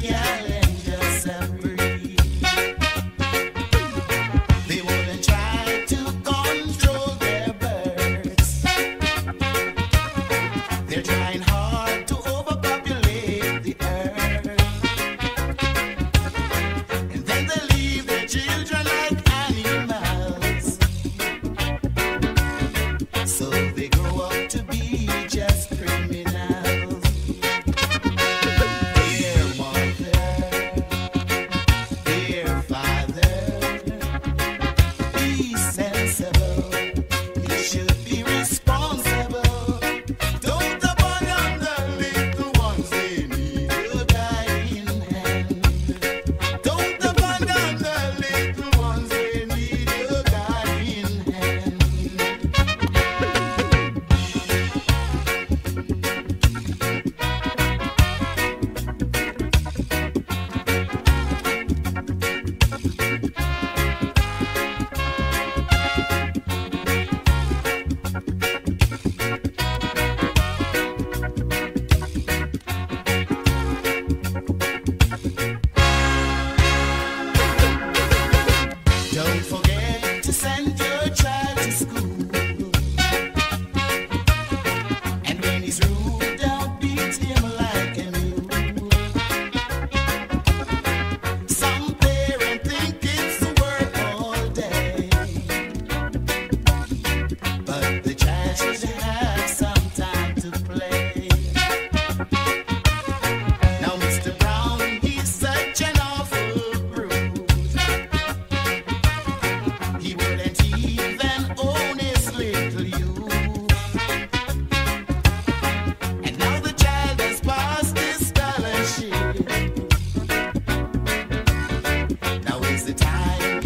yeah. time.